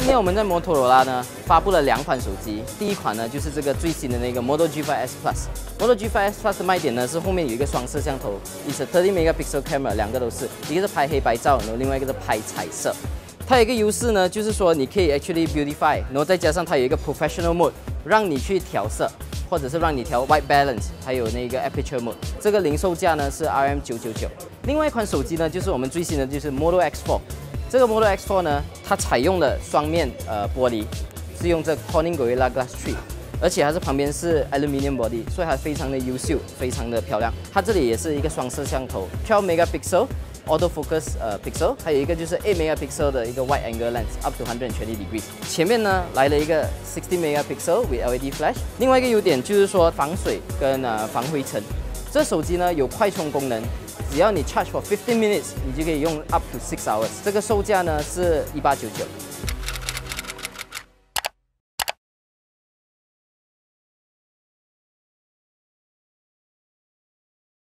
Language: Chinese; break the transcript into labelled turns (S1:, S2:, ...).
S1: 今天我们在摩托罗拉呢发布了两款手机，第一款呢就是这个最新的那个 Model G5s Plus。Model G5s Plus 的卖点呢是后面有一个双摄像头，is a 30 megapixel camera，两个都是，一个是拍黑白照，然后另外一个是拍彩色。它有一个优势呢，就是说你可以 actually beautify，然后再加上它有一个 professional mode，让你去调色，或者是让你调 white balance，还有那个 aperture mode。这个零售价呢是 RM 九九九。另外一款手机呢，就是我们最新的，就是 Model X4。这个 Model X4 呢，它采用了双面呃玻璃，是用这 Corning Gorilla Glass 3，而且它是旁边是 Aluminium body，所以它非常的优秀，非常的漂亮。它这里也是一个双摄像头，12 megapixel auto focus 呃 pixel，还有一个就是8 megapixel 的一个 wide angle lens up to 120 degrees。前面呢来了一个16 megapixel with LED flash。另外一个优点就是说防水跟呃防灰尘。这手机呢有快充功能。只要你 charge for fifteen minutes，你就可以用 up to six hours。这个售价呢是一八九九。